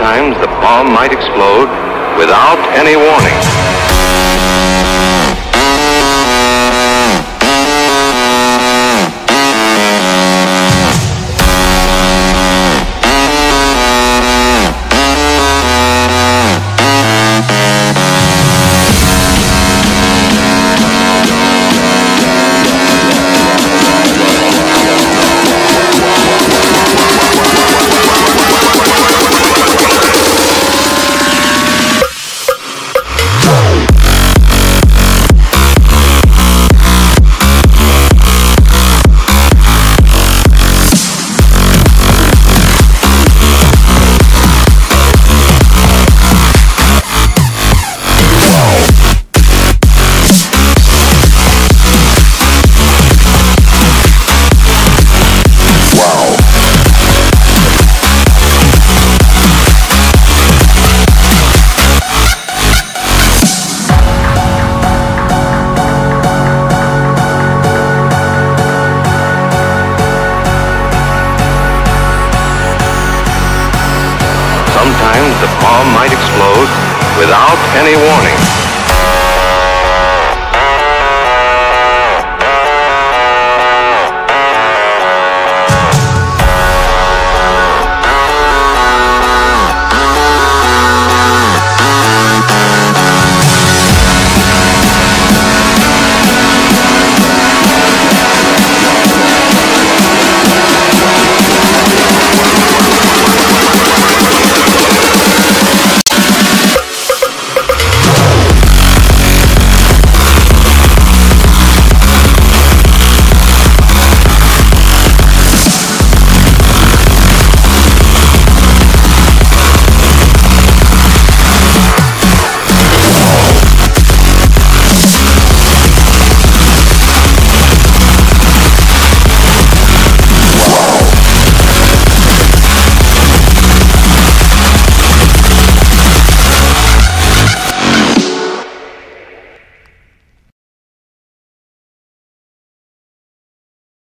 Sometimes the bomb might explode without any warning. The bomb might explode without any warning.